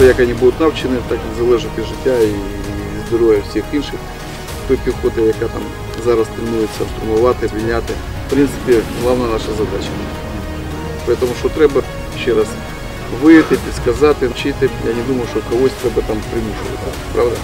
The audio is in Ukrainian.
Просто як вони будуть навчені, так і залежить і життя і здоров'я всіх інших. Той піхоти, яка там зараз тренується штурмувати, звільняти. В принципі, головна наша задача. Тому що треба ще раз вияти, підсказати, вчити. Я не думаю, що когось треба там примушувати. Правда?